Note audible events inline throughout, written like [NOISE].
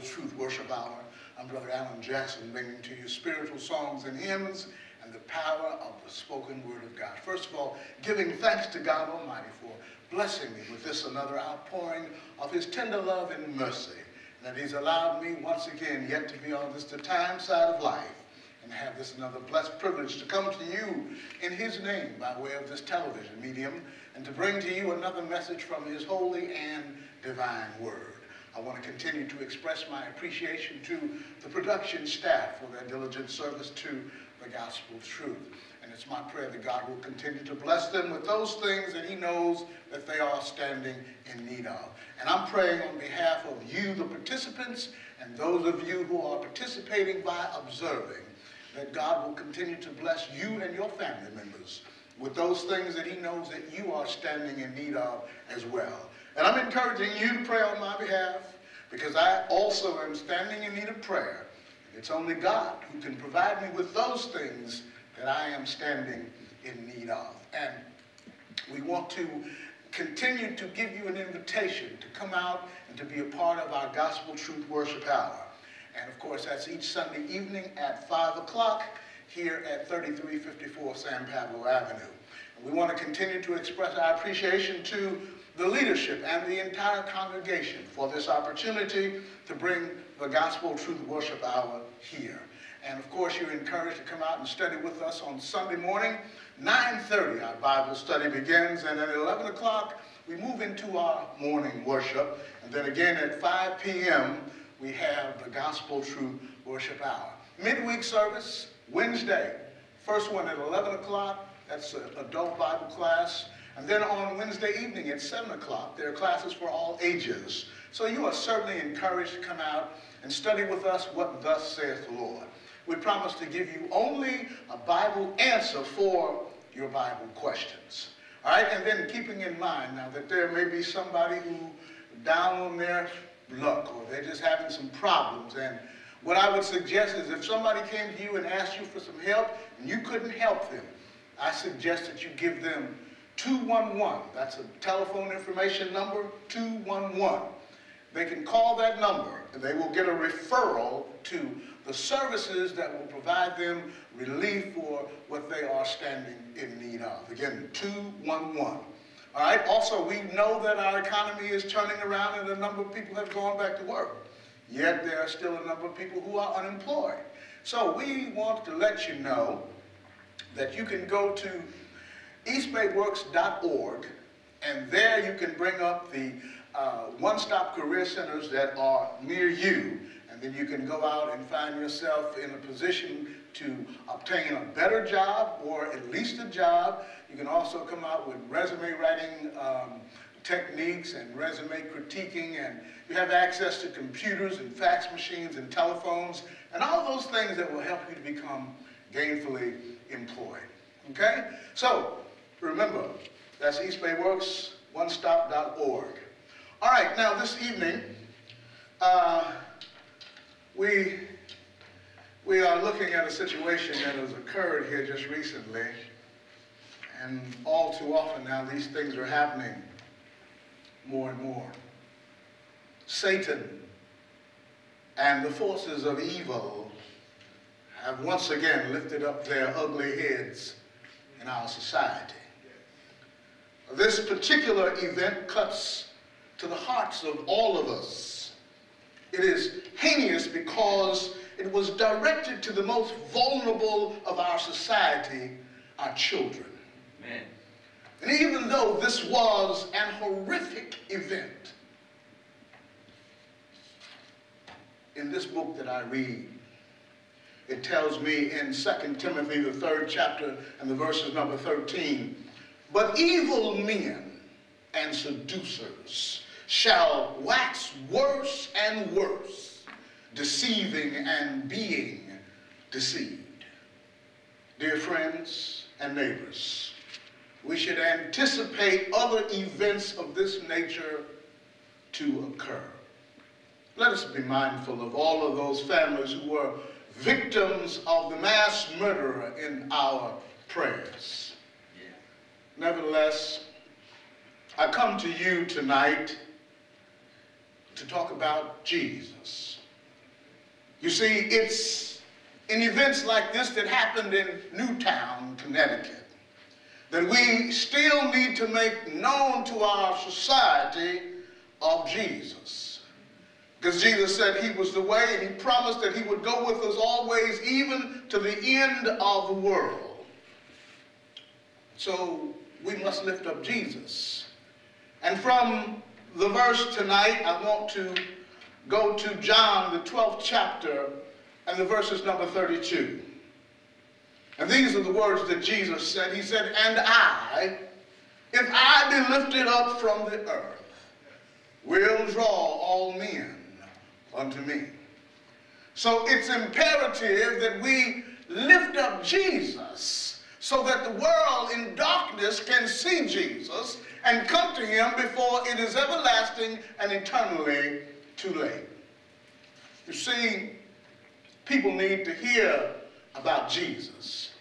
Truth Worship Hour. I'm Brother Allen Jackson bringing to you spiritual songs and hymns and the power of the spoken word of God. First of all, giving thanks to God Almighty for blessing me with this another outpouring of his tender love and mercy. That he's allowed me once again yet to be on this the time side of life and have this another blessed privilege to come to you in his name by way of this television medium and to bring to you another message from his holy and divine word. I want to continue to express my appreciation to the production staff for their diligent service to the gospel truth. And it's my prayer that God will continue to bless them with those things that he knows that they are standing in need of. And I'm praying on behalf of you, the participants, and those of you who are participating by observing, that God will continue to bless you and your family members with those things that he knows that you are standing in need of as well. And I'm encouraging you to pray on my behalf because I also am standing in need of prayer. It's only God who can provide me with those things that I am standing in need of. And we want to continue to give you an invitation to come out and to be a part of our Gospel Truth Worship Hour. And of course, that's each Sunday evening at 5 o'clock here at 3354 San Pablo Avenue. And we want to continue to express our appreciation to the leadership and the entire congregation for this opportunity to bring the Gospel Truth Worship Hour here. And of course, you're encouraged to come out and study with us on Sunday morning. 9.30, our Bible study begins, and at 11 o'clock, we move into our morning worship. And then again at 5 p.m., we have the Gospel Truth Worship Hour. Midweek service, Wednesday. First one at 11 o'clock, that's an adult Bible class. And then on Wednesday evening at 7 o'clock, there are classes for all ages. So you are certainly encouraged to come out and study with us what thus saith the Lord. We promise to give you only a Bible answer for your Bible questions. All right, and then keeping in mind now that there may be somebody who down on their luck or they're just having some problems. And what I would suggest is if somebody came to you and asked you for some help and you couldn't help them, I suggest that you give them 211. That's a telephone information number, 211. They can call that number and they will get a referral to the services that will provide them relief for what they are standing in need of. Again, 211. All right, also we know that our economy is turning around and a number of people have gone back to work. Yet there are still a number of people who are unemployed. So we want to let you know that you can go to eastbayworks.org, and there you can bring up the uh, one-stop career centers that are near you, and then you can go out and find yourself in a position to obtain a better job or at least a job. You can also come out with resume writing um, techniques and resume critiquing, and you have access to computers and fax machines and telephones, and all those things that will help you to become gainfully employed. Okay? So, Remember, that's eastbayworks.onestop.org. All right, now this evening, uh, we, we are looking at a situation that has occurred here just recently. And all too often now, these things are happening more and more. Satan and the forces of evil have once again lifted up their ugly heads in our society. This particular event cuts to the hearts of all of us. It is heinous because it was directed to the most vulnerable of our society, our children. Amen. And even though this was an horrific event, in this book that I read, it tells me in 2 Timothy, the third chapter, and the verses number 13, but evil men and seducers shall wax worse and worse, deceiving and being deceived. Dear friends and neighbors, we should anticipate other events of this nature to occur. Let us be mindful of all of those families who were victims of the mass murderer in our prayers. Nevertheless, I come to you tonight to talk about Jesus. You see, it's in events like this that happened in Newtown, Connecticut, that we still need to make known to our society of Jesus. Because Jesus said he was the way and he promised that he would go with us always, even to the end of the world. So we must lift up Jesus. And from the verse tonight, I want to go to John, the 12th chapter, and the verse is number 32. And these are the words that Jesus said. He said, And I, if I be lifted up from the earth, will draw all men unto me. So it's imperative that we lift up Jesus so that the world in darkness can see Jesus and come to him before it is everlasting and eternally too late. You see, people need to hear about Jesus.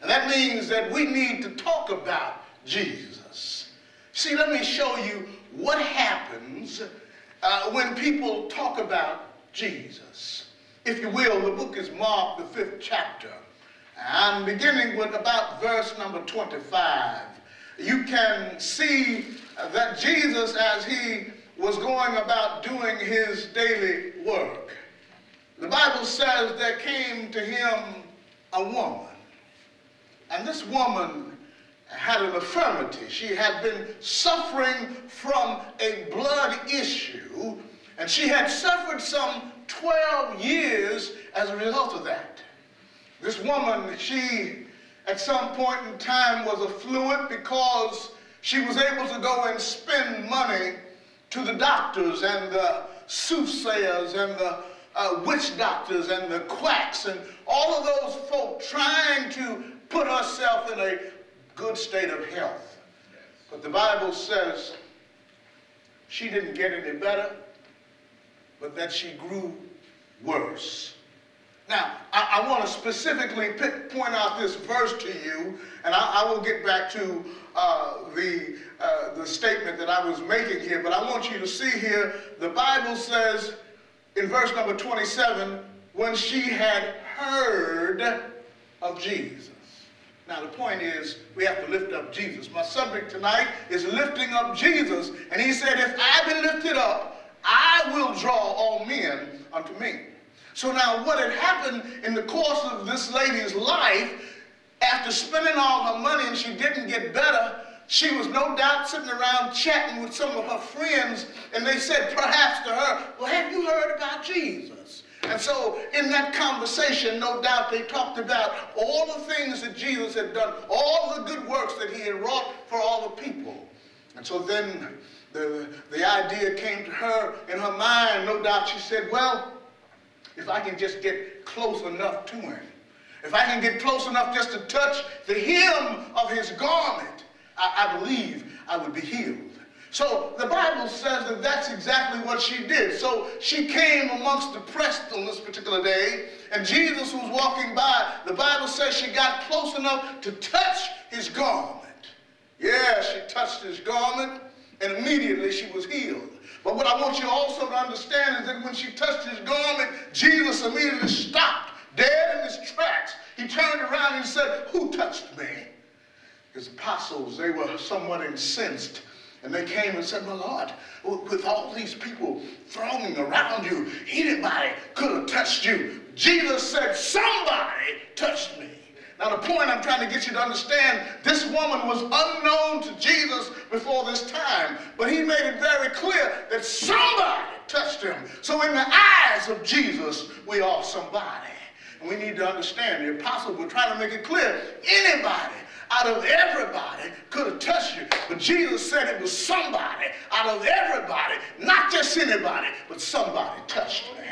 And that means that we need to talk about Jesus. See, let me show you what happens uh, when people talk about Jesus. If you will, the book is Mark, the fifth chapter. I'm beginning with about verse number 25. You can see that Jesus, as he was going about doing his daily work, the Bible says there came to him a woman. And this woman had an infirmity. She had been suffering from a blood issue, and she had suffered some 12 years as a result of that. This woman, she at some point in time was affluent because she was able to go and spend money to the doctors and the soothsayers and the uh, witch doctors and the quacks and all of those folk trying to put herself in a good state of health. But the Bible says she didn't get any better, but that she grew worse. Now, I, I want to specifically pick, point out this verse to you, and I, I will get back to uh, the, uh, the statement that I was making here, but I want you to see here, the Bible says in verse number 27, when she had heard of Jesus. Now, the point is, we have to lift up Jesus. My subject tonight is lifting up Jesus. And he said, if I be lifted up, I will draw all men unto me. So now what had happened in the course of this lady's life, after spending all her money and she didn't get better, she was no doubt sitting around chatting with some of her friends, and they said perhaps to her, well, have you heard about Jesus? And so in that conversation, no doubt they talked about all the things that Jesus had done, all the good works that he had wrought for all the people. And so then the, the idea came to her in her mind, no doubt she said, well, if I can just get close enough to him, if I can get close enough just to touch the hem of his garment, I, I believe I would be healed. So the Bible says that that's exactly what she did. So she came amongst the pressed on this particular day, and Jesus was walking by. The Bible says she got close enough to touch his garment. Yeah, she touched his garment, and immediately she was healed. But what I want you also to understand is that when she touched his garment, Jesus immediately stopped dead in his tracks. He turned around and said, Who touched me? His apostles, they were somewhat incensed. And they came and said, My Lord, with all these people thronging around you, anybody could have touched you. Jesus said, Somebody touched me. Now, the point I'm trying to get you to understand, this woman was unknown to Jesus before this time, but he made it very clear that somebody touched him. So in the eyes of Jesus, we are somebody. And we need to understand, the apostles were trying to make it clear, anybody. out of everybody could have touched you. But Jesus said it was somebody out of everybody, not just anybody, but somebody touched me.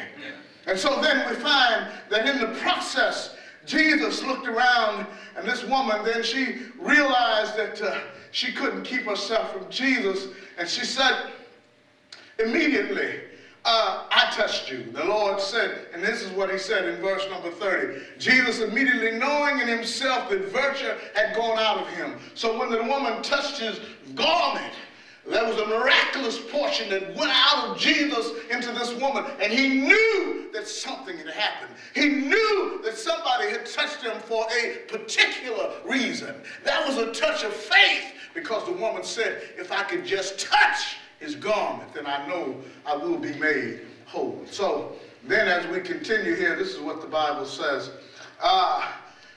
And so then we find that in the process, Jesus looked around and this woman, then she realized that uh, she couldn't keep herself from Jesus. And she said, immediately, uh, I touched you. The Lord said, and this is what he said in verse number 30. Jesus immediately knowing in himself that virtue had gone out of him. So when the woman touched his garment, there was a miraculous portion that went out of Jesus into this woman, and he knew that something had happened. He knew that somebody had touched him for a particular reason. That was a touch of faith because the woman said, If I could just touch his garment, then I know I will be made whole. So then as we continue here, this is what the Bible says. Uh,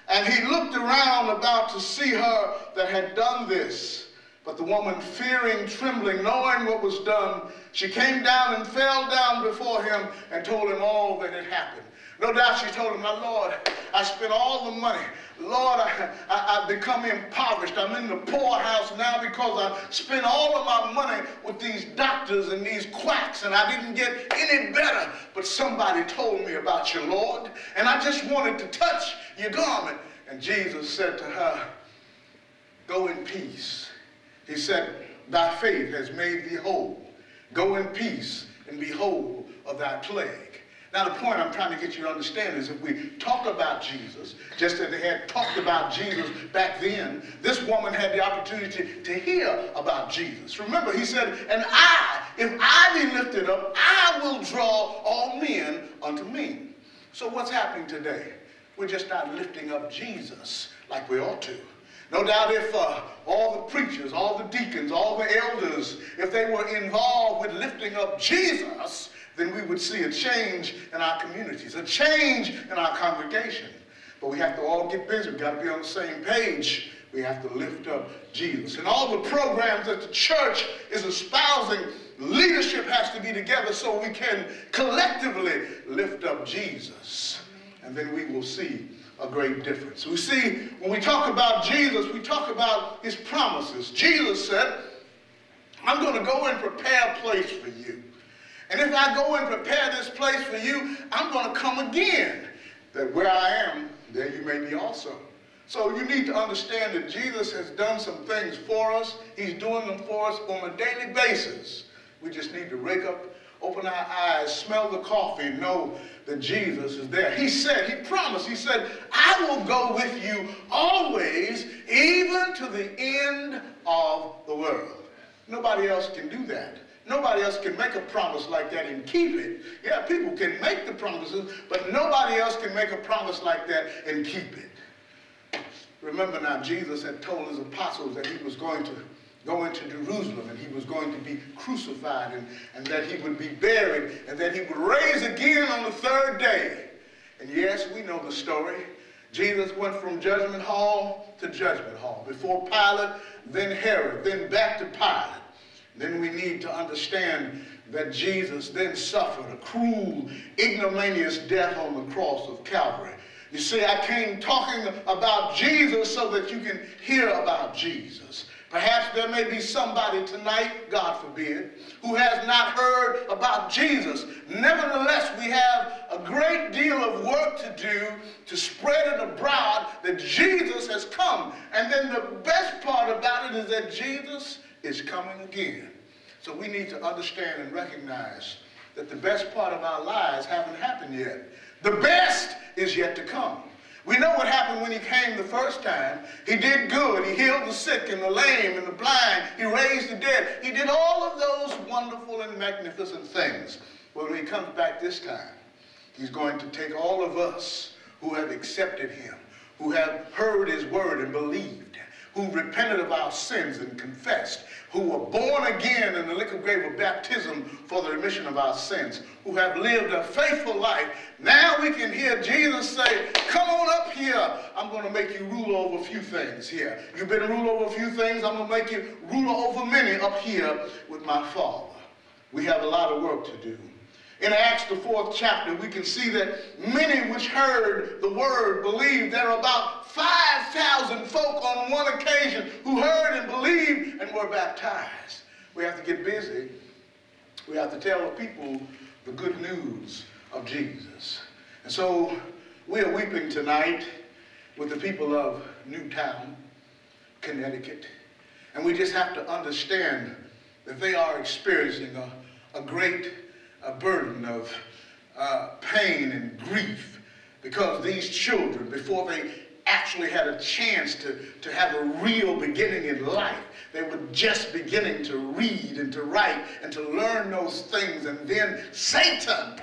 and he looked around about to see her that had done this. But the woman, fearing, trembling, knowing what was done, she came down and fell down before him and told him all that had happened. No doubt she told him, My Lord, I spent all the money. Lord, I, I, have become impoverished. I'm in the poorhouse now because I spent all of my money with these doctors and these quacks, and I didn't get any better. But somebody told me about you, Lord, and I just wanted to touch your garment. And Jesus said to her, Go in peace. He said, Thy faith has made thee whole. Go in peace and be whole of thy plague. Now, the point I'm trying to get you to understand is if we talk about Jesus, just as they had talked about Jesus back then, this woman had the opportunity to hear about Jesus. Remember, he said, And I, if I be lifted up, I will draw all men unto me. So, what's happening today? We're just not lifting up Jesus like we ought to. No doubt if uh, all the preachers, all the deacons, all the elders, if they were involved with lifting up Jesus, then we would see a change in our communities, a change in our congregation. But we have to all get busy. We've got to be on the same page. We have to lift up Jesus. And all the programs that the church is espousing, leadership has to be together so we can collectively lift up Jesus. And then we will see a great difference. We see when we talk about Jesus, we talk about his promises. Jesus said, I'm going to go and prepare a place for you. And if I go and prepare this place for you, I'm going to come again. That where I am, there you may be also. So you need to understand that Jesus has done some things for us. He's doing them for us on a daily basis. We just need to wake up, open our eyes, smell the coffee, know that Jesus is there. He said, he promised, he said, I will go with you always, even to the end of the world. Nobody else can do that. Nobody else can make a promise like that and keep it. Yeah, people can make the promises, but nobody else can make a promise like that and keep it. Remember now, Jesus had told his apostles that he was going to go to Jerusalem and he was going to be crucified and, and that he would be buried and that he would raise again on the third day. And yes, we know the story. Jesus went from judgment hall to judgment hall. Before Pilate, then Herod, then back to Pilate then we need to understand that Jesus then suffered a cruel, ignominious death on the cross of Calvary. You see, I came talking about Jesus so that you can hear about Jesus. Perhaps there may be somebody tonight, God forbid, who has not heard about Jesus. Nevertheless, we have a great deal of work to do to spread it abroad that Jesus has come. And then the best part about it is that Jesus is coming again. So we need to understand and recognize that the best part of our lives haven't happened yet. The best is yet to come. We know what happened when he came the first time. He did good. He healed the sick and the lame and the blind. He raised the dead. He did all of those wonderful and magnificent things. When he comes back this time, he's going to take all of us who have accepted him, who have heard his word and believed, who repented of our sins and confessed, who were born again in the liquid grave of baptism for the remission of our sins, who have lived a faithful life. Now we can hear Jesus say, come on up here. I'm going to make you ruler over a few things here. You've been ruler over a few things. I'm going to make you ruler over many up here with my Father. We have a lot of work to do. In Acts, the fourth chapter, we can see that many which heard the word believed. There are about 5,000 folk on one occasion who heard and believed and were baptized. We have to get busy. We have to tell the people the good news of Jesus. And so we are weeping tonight with the people of Newtown, Connecticut. And we just have to understand that they are experiencing a, a great a burden of uh, pain and grief because these children, before they actually had a chance to, to have a real beginning in life, they were just beginning to read and to write and to learn those things. And then Satan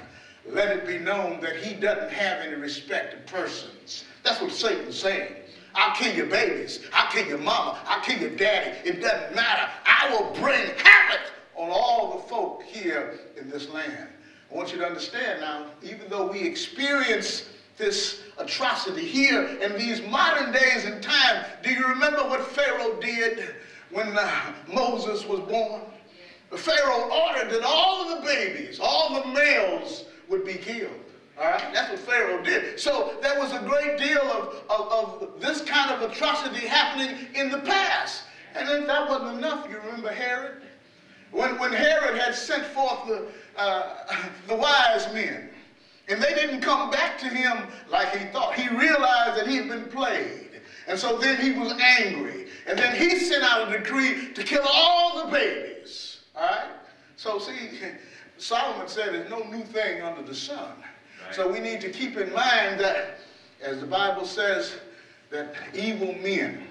let it be known that he doesn't have any respect to persons. That's what Satan's saying. I'll kill your babies. I'll kill your mama. I'll kill your daddy. It doesn't matter. I will bring havoc on all the folk here in this land. I want you to understand now, even though we experience this atrocity here in these modern days and time, do you remember what Pharaoh did when uh, Moses was born? Pharaoh ordered that all of the babies, all the males would be killed. All right? That's what Pharaoh did. So there was a great deal of, of, of this kind of atrocity happening in the past. And if that wasn't enough, you remember Herod? When, when Herod had sent forth the, uh, [LAUGHS] the wise men, and they didn't come back to him like he thought, he realized that he had been played. And so then he was angry. And then he sent out a decree to kill all the babies. All right? So see, [LAUGHS] Solomon said there's no new thing under the sun. Right. So we need to keep in mind that, as the Bible says, that evil men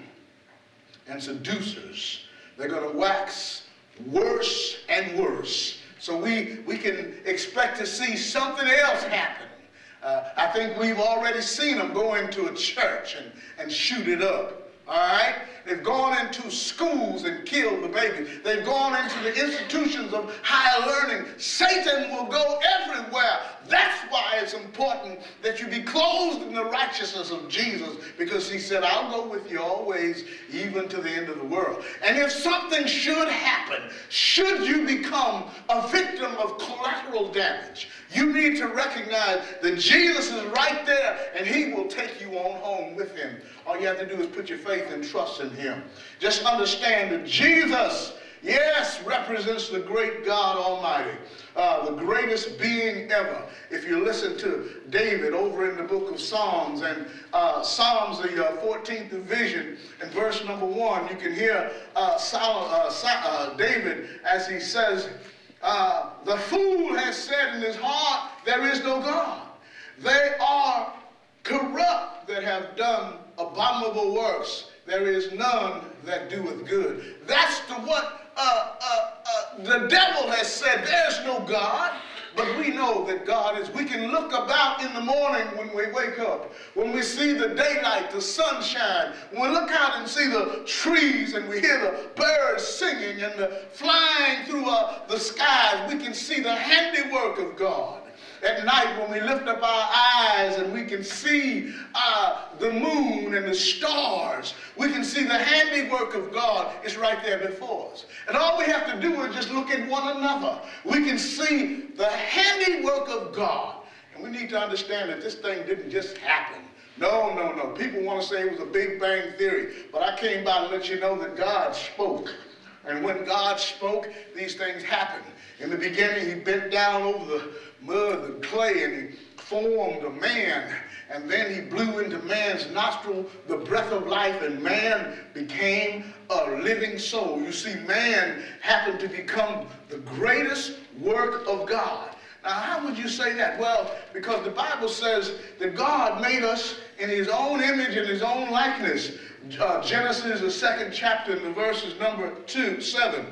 and seducers, they're going to wax worse and worse. So we, we can expect to see something else happen. Uh, I think we've already seen them go into a church and, and shoot it up. All right? They've gone into schools and killed the babies. They've gone into the institutions of higher learning. Satan will go everywhere. That's it's important that you be clothed in the righteousness of Jesus because he said, I'll go with you always, even to the end of the world. And if something should happen, should you become a victim of collateral damage, you need to recognize that Jesus is right there and he will take you on home with him. All you have to do is put your faith and trust in him. Just understand that Jesus, yes, represents the great God Almighty, uh, the greatest being ever. If you listen to David over in the book of Psalms and uh, Psalms, the uh, 14th division, and verse number one, you can hear uh, uh, uh, David as he says, the fool has said in his heart, there is no God. They are corrupt that have done abominable works. There is none that doeth good. That's the what uh, uh, uh, the devil has said. There's no God. But we know that God is. We can look about in the morning when we wake up, when we see the daylight, the sunshine, when we look out and see the trees and we hear the birds singing and the flying through uh, the skies, we can see the handiwork of God at night when we lift up our eyes and we can see uh, the moon and the stars. We can see the handiwork of God is right there before us. And all we have to do is just look at one another. We can see the handiwork of God. And we need to understand that this thing didn't just happen. No, no, no. People want to say it was a Big Bang Theory. But I came by to let you know that God spoke. And when God spoke, these things happened. In the beginning, he bent down over the mud and clay and he formed a man. And then he blew into man's nostril the breath of life, and man became a living soul. You see, man happened to become the greatest work of God. Now, how would you say that? Well, because the Bible says that God made us in his own image and his own likeness. Uh, Genesis, the second chapter, in the verses number 2, 7.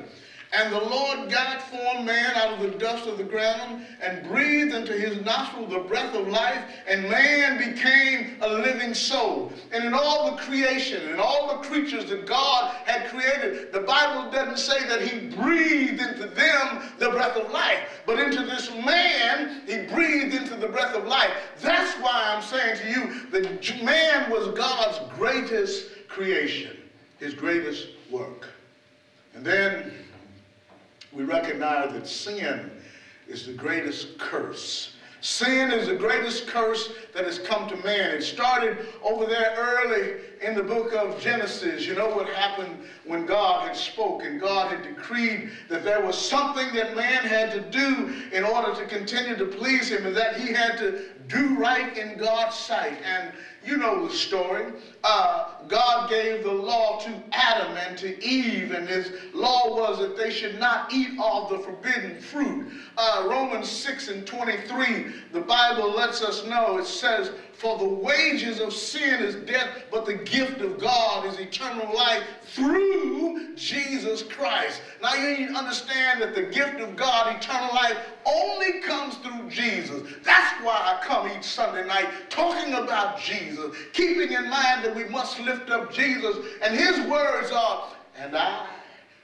And the Lord God formed man out of the dust of the ground and breathed into his nostril the breath of life, and man became a living soul. And in all the creation and all the creatures that God had created, the Bible doesn't say that he breathed into them the breath of life, but into this man, he breathed into the breath of life. That's why I'm saying to you that man was God's greatest creation, his greatest work. And then we recognize that sin is the greatest curse. Sin is the greatest curse that has come to man. It started over there early in the book of Genesis. You know what happened when God had spoken. God had decreed that there was something that man had to do in order to continue to please him and that he had to do right in God's sight. And you know the story. Uh, God gave the law to Adam and to Eve, and his law was that they should not eat of the forbidden fruit. Uh, Romans 6 and 23, the Bible lets us know, it says, For the wages of sin is death, but the gift of God is eternal life through Jesus Christ. Now you need to understand that the gift of God, eternal life, only comes through Jesus. That's why I come each Sunday night talking about Jesus, keeping in mind that we must lift up Jesus. And his words are, and I,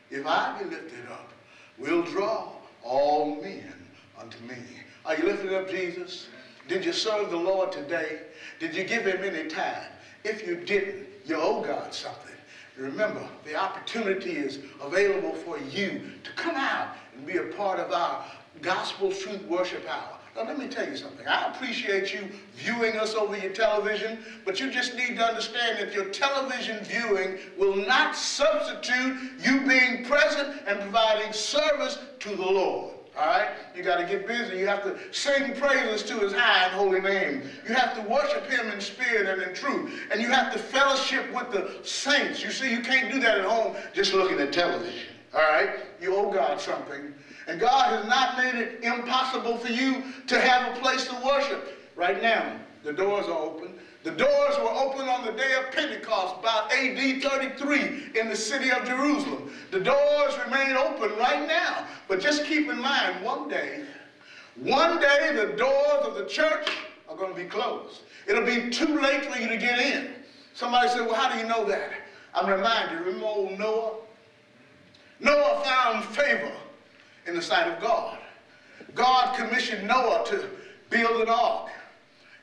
if I be lifted up, will draw all men unto me. Are you lifting up Jesus? Did you serve the Lord today? Did you give him any time? If you didn't, you owe God something. Remember, the opportunity is available for you to come out and be a part of our Gospel Truth Worship Hour. Now, let me tell you something. I appreciate you viewing us over your television, but you just need to understand that your television viewing will not substitute you being present and providing service to the Lord. All right? You got to get busy. You have to sing praises to his high and holy name. You have to worship him in spirit and in truth. And you have to fellowship with the saints. You see, you can't do that at home just looking at television. All right? You owe God something. And God has not made it impossible for you to have a place to worship. Right now, the doors are open. The doors were opened on the day of Pentecost, about AD 33, in the city of Jerusalem. The doors remain open right now. But just keep in mind, one day, one day the doors of the church are going to be closed. It'll be too late for you to get in. Somebody said, well, how do you know that? I'm reminded, remember old Noah? Noah found favor in the sight of God. God commissioned Noah to build an ark.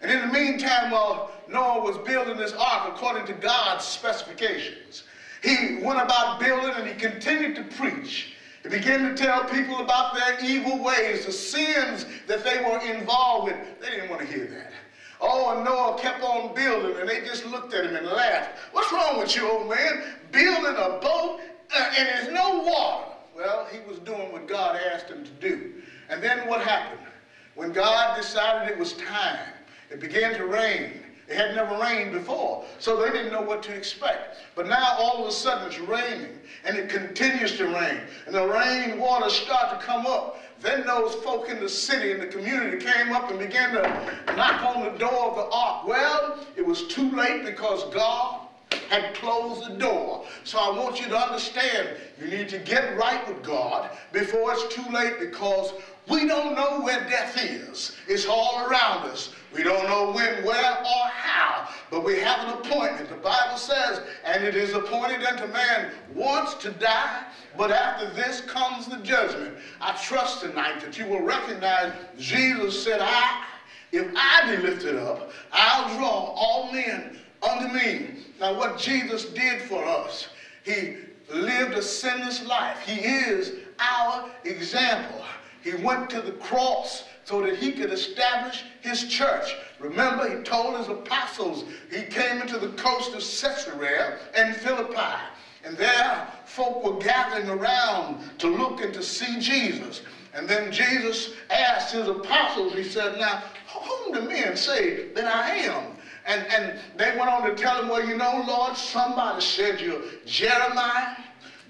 And in the meantime, while Noah was building this ark according to God's specifications, he went about building and he continued to preach. He began to tell people about their evil ways, the sins that they were involved with. They didn't want to hear that. Oh, and Noah kept on building, and they just looked at him and laughed. What's wrong with you, old man? Building a boat uh, and there's no water. Well, he was doing what God asked him to do. And then what happened? When God decided it was time, it began to rain. It had never rained before, so they didn't know what to expect. But now all of a sudden it's raining, and it continues to rain, and the rain waters start to come up. Then those folk in the city and the community came up and began to knock on the door of the ark. Well, it was too late because God had closed the door. So I want you to understand, you need to get right with God before it's too late because we don't know where death is. It's all around us. We don't know when, where, or how, but we have an appointment. The Bible says, and it is appointed unto man once to die, but after this comes the judgment. I trust tonight that you will recognize Jesus said, I, if I be lifted up, I'll draw all men unto me. Now what Jesus did for us, he lived a sinless life. He is our example. He went to the cross so that he could establish his church. Remember, he told his apostles, he came into the coast of Caesarea and Philippi. And there, folk were gathering around to look and to see Jesus. And then Jesus asked his apostles, he said, Now, whom do men say that I am? And, and they went on to tell him, Well, you know, Lord, somebody said you're Jeremiah,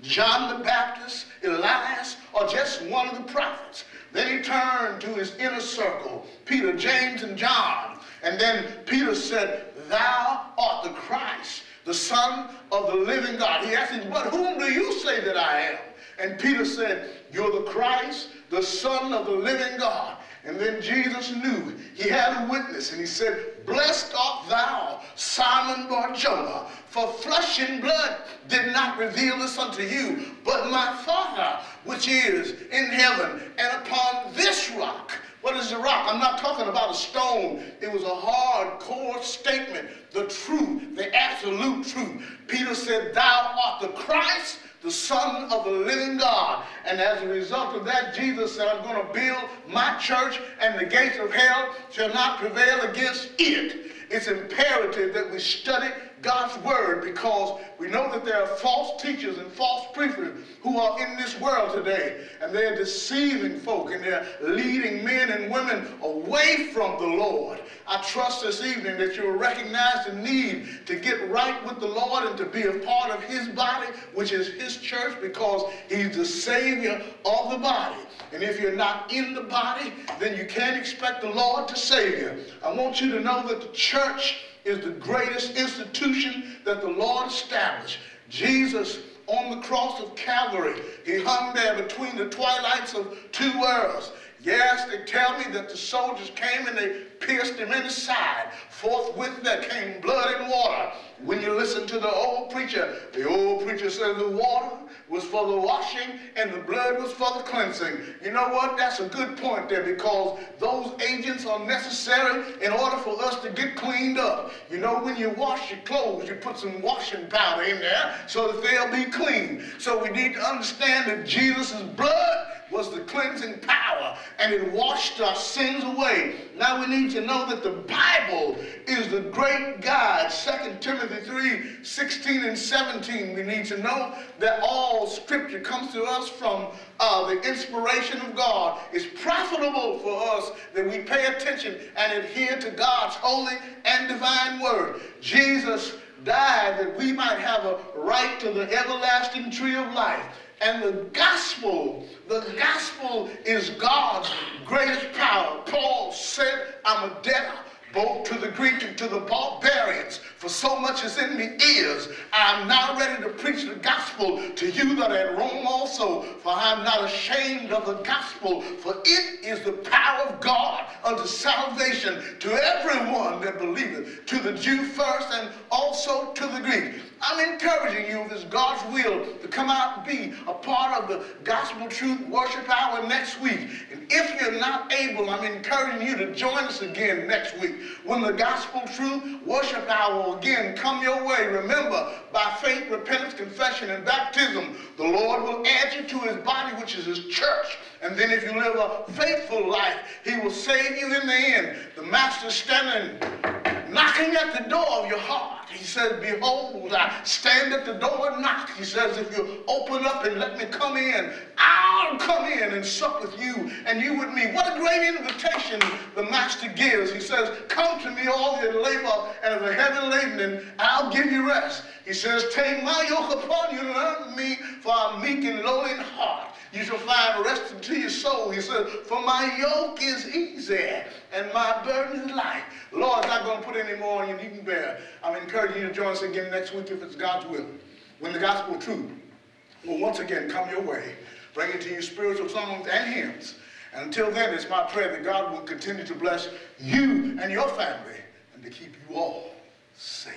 John the Baptist, Elias, or just one of the prophets. Then he turned to his inner circle, Peter, James, and John. And then Peter said, Thou art the Christ, the Son of the living God. He asked him, But whom do you say that I am? And Peter said, You're the Christ, the Son of the living God. And then Jesus knew he had a witness, and he said, Blessed art thou, Simon Barjona, for flesh and blood did not reveal this unto you, but my Father which is in heaven. And upon this rock, What is the rock? I'm not talking about a stone. It was a hardcore statement. The truth, the absolute truth. Peter said, Thou art the Christ, the Son of the living God. And as a result of that, Jesus said, I'm going to build my church, and the gates of hell shall not prevail against it. It's imperative that we study God's word because we know that there are false teachers and false preachers who are in this world today and they're deceiving folk and they're leading men and women away from the Lord. I trust this evening that you'll recognize the need to get right with the Lord and to be a part of his body, which is his church, because he's the savior of the body. And if you're not in the body, then you can't expect the Lord to save you. I want you to know that the church is the greatest institution that the Lord established. Jesus on the cross of Calvary, he hung there between the twilights of two worlds. Yes, they tell me that the soldiers came and they pierced him in the side. Forthwith there came blood and water. When you listen to the old preacher, the old preacher said the water was for the washing and the blood was for the cleansing. You know what? That's a good point there because those agents are necessary in order for us to get cleaned up. You know, when you wash your clothes, you put some washing powder in there so that they'll be clean. So we need to understand that Jesus' blood was the cleansing power and it washed our sins away. Now we need to know that the Bible is the great guide. 2 Timothy 3, 16 and 17. We need to know that all scripture comes to us from uh, the inspiration of God. It's profitable for us that we pay attention and adhere to God's holy and divine word. Jesus died that we might have a right to the everlasting tree of life. And the gospel, the gospel is God's greatest power. Paul said, I'm a debtor both to the Greek and to the barbarians, for so much is in me is, I am now ready to preach the gospel to you that are at Rome also, for I am not ashamed of the gospel, for it is the power of God unto salvation to everyone that believeth, to the Jew first and also to the Greek. I'm encouraging you, if it's God's will, to come out and be a part of the Gospel Truth Worship Hour next week. And if you're not able, I'm encouraging you to join us again next week when the Gospel Truth Worship Hour will again come your way. Remember, by faith, repentance, confession, and baptism, the Lord will add you to his body, which is his church. And then if you live a faithful life, he will save you in the end. The master's standing knocking at the door of your heart. He says, Behold, I stand at the door and knock. He says, If you open up and let me come in, I'll come in and sup with you and you with me. What a great invitation the Master gives. He says, Come to me, all you labor and are heavy laden, and I'll give you rest. He says, Take my yoke upon you and learn me, for I'm meek and lowly in heart you shall find rest your He said, For my yoke is easy and my burden is light. Lord's not going to put any more on you than you can bear. I'm encouraging you to join us again next week if it's God's will. When the gospel truth will once again come your way, bringing to you spiritual songs and hymns. And until then, it's my prayer that God will continue to bless you and your family and to keep you all safe.